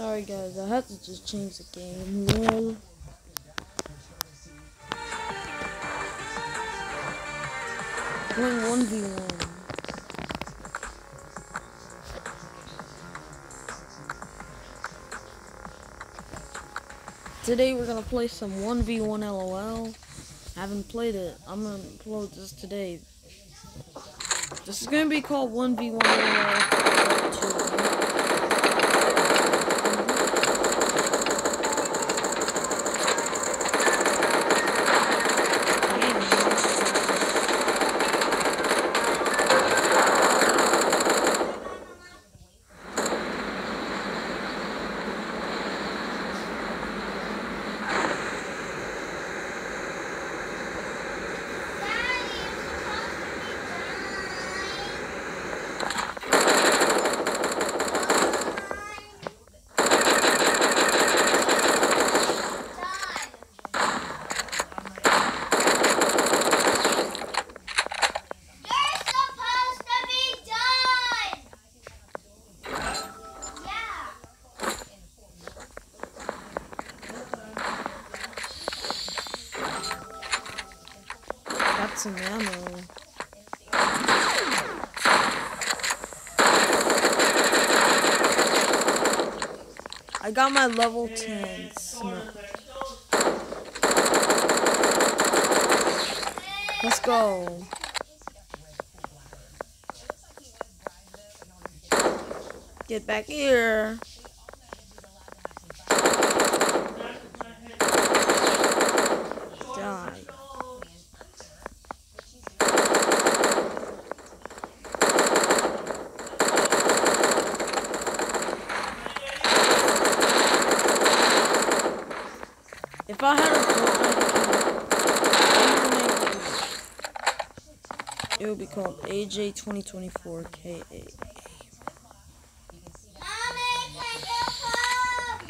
Sorry guys, I had to just change the game. Lol. Playing 1v1. Today we're gonna play some 1v1 LOL. I haven't played it. I'm gonna upload this today. This is gonna be called 1v1 LOL some ammo. I got my level 10 smoke. Let's go. Get back here. Die. If I had a Fortnite account, it would be called AJ2024KA. Mommy, can you come?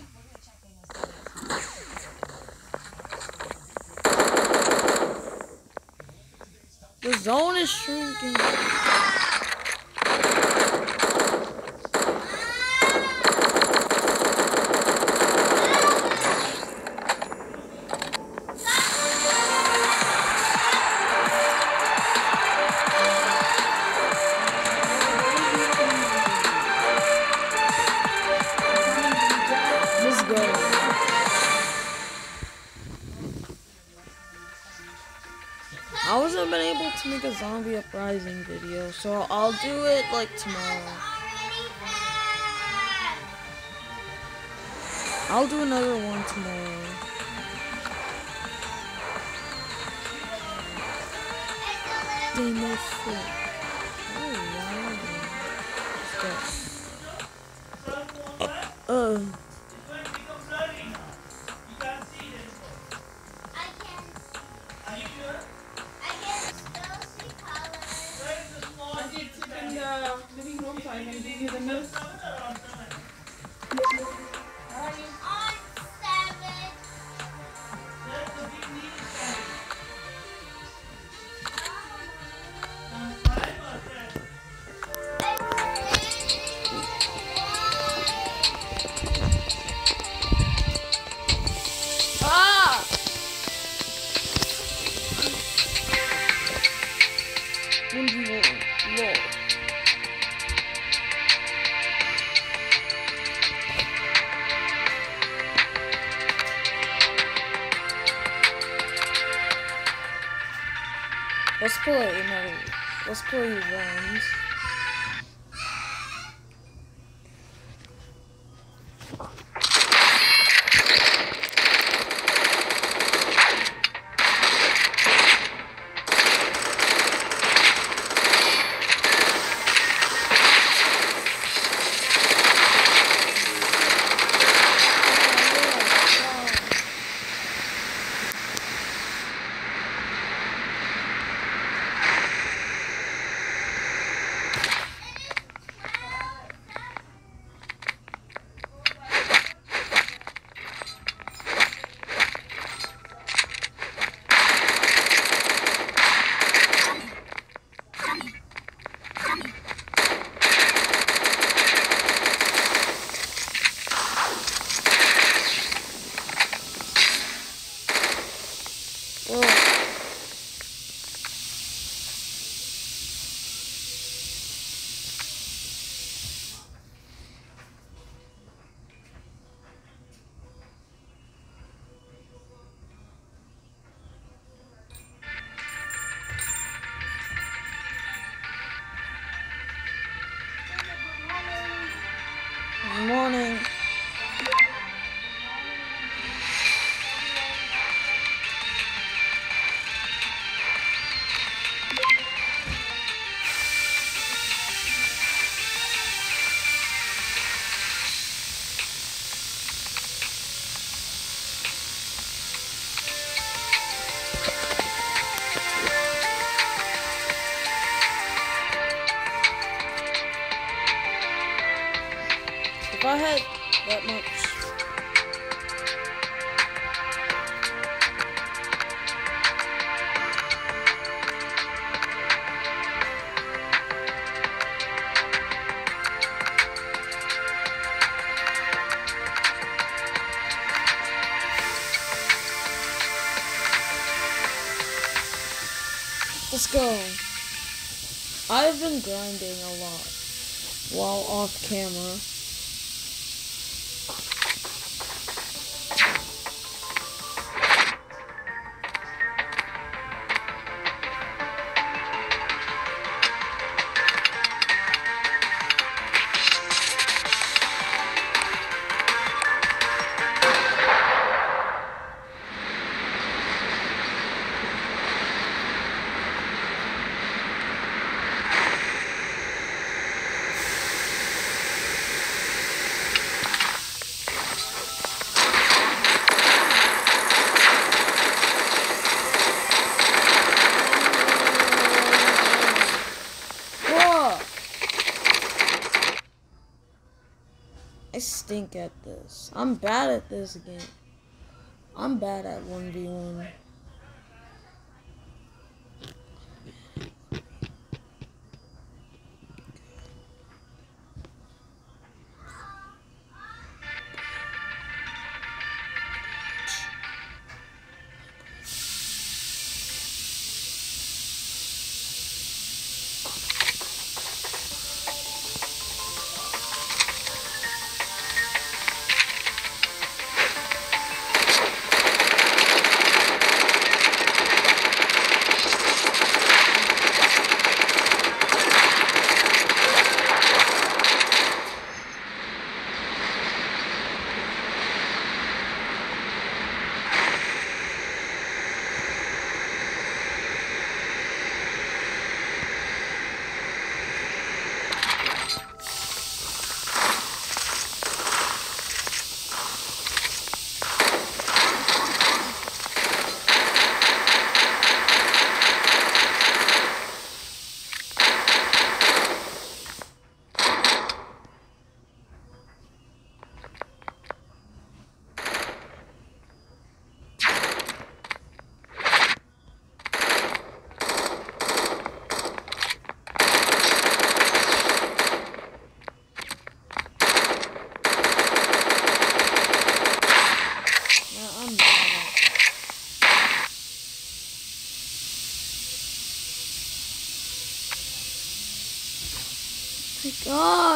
The zone is shrinking. To make a zombie uprising video, so I'll do it like tomorrow. I'll do another one tomorrow. They food. Oh wow. Let's play another. Let's play rounds. That much. Let's go. I've been grinding a lot while off camera. I stink at this. I'm bad at this game. I'm bad at 1v1.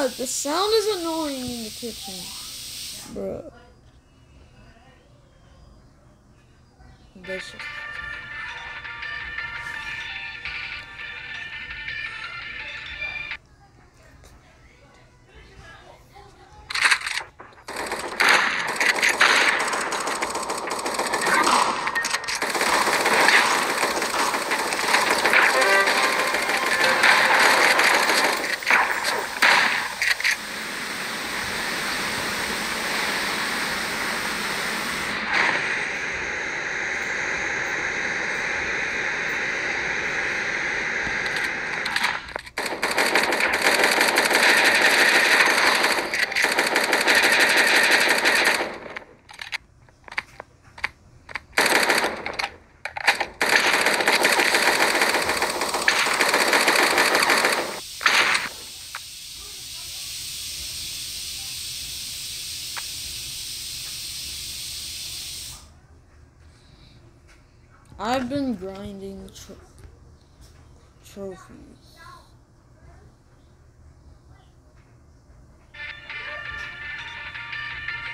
God, the sound is annoying in the kitchen. Bruh. Vicious. I've been grinding tro- trophies.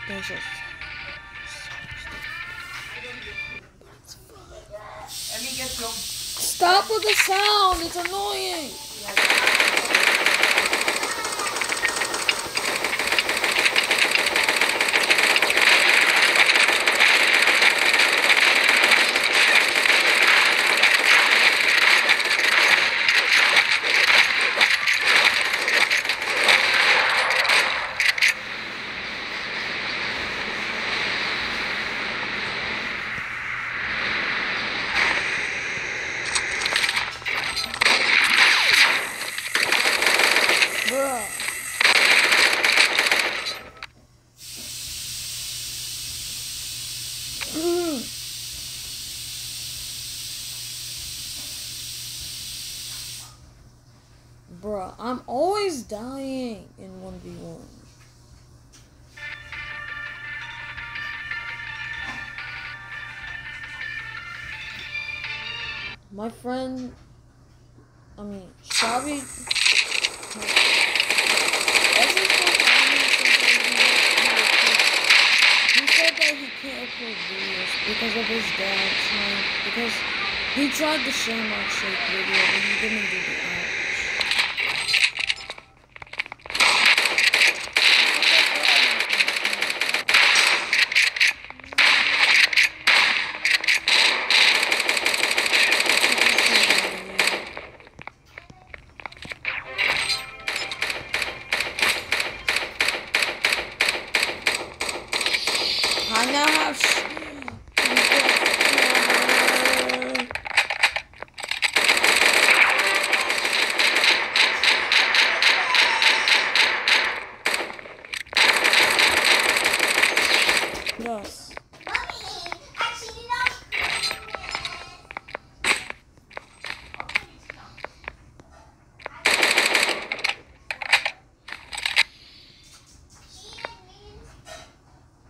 There's a Let me get your. Stop with the sound, it's annoying. I'm always dying in 1v1. My friend, I mean, somebody, he said that he can't upload videos because of his dad's name. Because he tried the Shamrock Shake video, but he didn't do the ouch. I now have. Sh- Yes. Mommy, I cheated on Christmas. Cheated means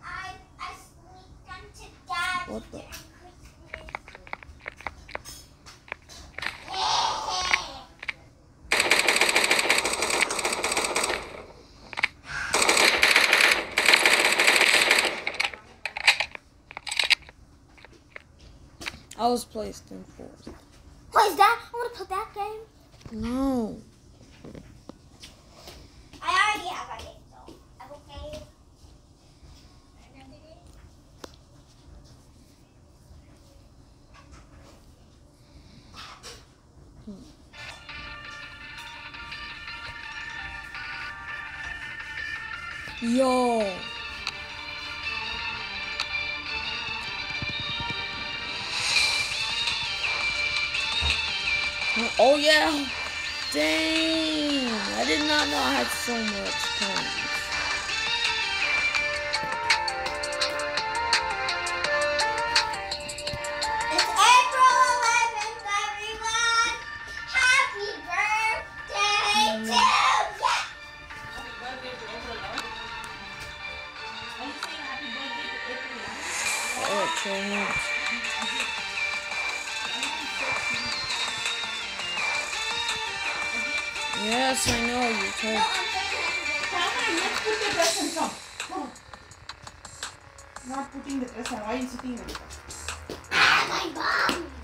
I I sneaked onto Dad. What the? on Christmas. I was placed in fourth. What is that? I want to play that game. No. I already have a game, so I'm okay. Yo. Oh yeah. Dang. I did not know I had so much points. lesson, come. Come on. Not putting the dress on. Why are you sitting there? Ah, my mom!